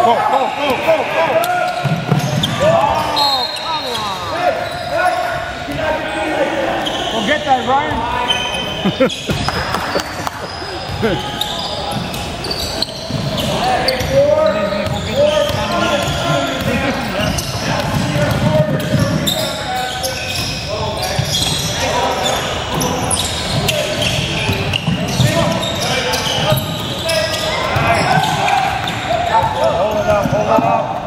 Go, go, go, go, go. Oh, come on. Go get that, Ryan. こんばん。